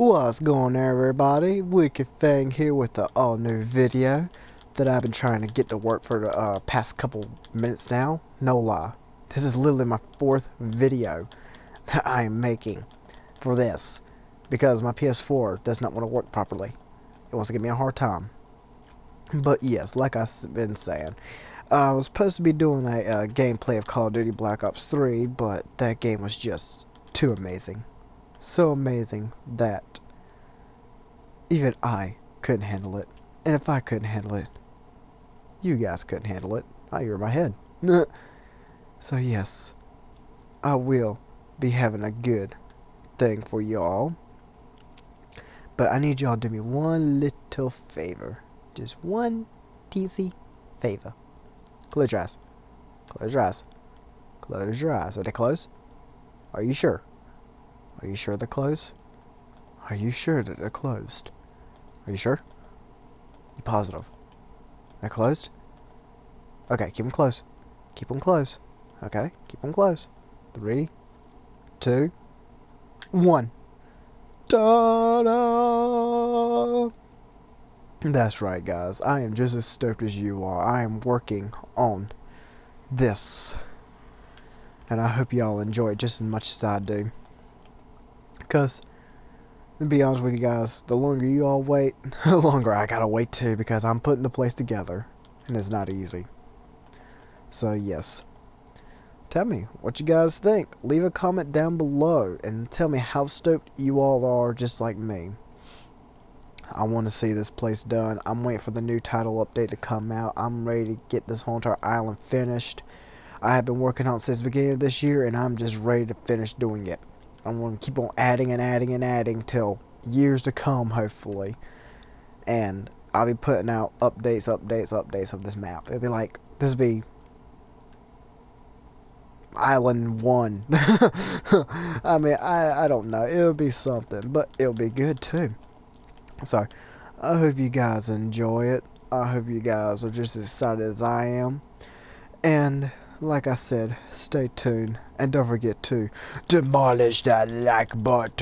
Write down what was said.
What's going on everybody? Wicked Fang here with the all new video that I've been trying to get to work for the uh, past couple minutes now. No lie. This is literally my fourth video that I am making for this because my PS4 does not want to work properly. It wants to give me a hard time. But yes, like I've been saying, I was supposed to be doing a uh, gameplay of Call of Duty Black Ops 3, but that game was just too amazing. So amazing that even I couldn't handle it. And if I couldn't handle it, you guys couldn't handle it. I hear my head. so yes, I will be having a good thing for y'all. But I need y'all to do me one little favor. Just one teasy favor. Close your eyes. Close your eyes. Close your eyes. Are they closed? Are you sure? Are you sure they're closed? Are you sure that they're closed? Are you sure? You positive? They're closed? Okay, keep them closed. Keep them closed. Okay, keep them closed. Three, two, one. Ta-da! That's right, guys. I am just as stoked as you are. I am working on this. And I hope y'all enjoy it just as much as I do. Because, to be honest with you guys, the longer you all wait, the longer I gotta wait too. Because I'm putting the place together. And it's not easy. So, yes. Tell me what you guys think. Leave a comment down below. And tell me how stoked you all are just like me. I want to see this place done. I'm waiting for the new title update to come out. I'm ready to get this whole entire island finished. I have been working on it since the beginning of this year, and I'm just ready to finish doing it. I'm going to keep on adding and adding and adding till years to come, hopefully. And I'll be putting out updates, updates, updates of this map. It'll be like, this will be Island 1. I mean, I, I don't know. It'll be something, but it'll be good too. So, I hope you guys enjoy it. I hope you guys are just as excited as I am. And, like I said, stay tuned. And don't forget to demolish that like button.